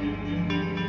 Música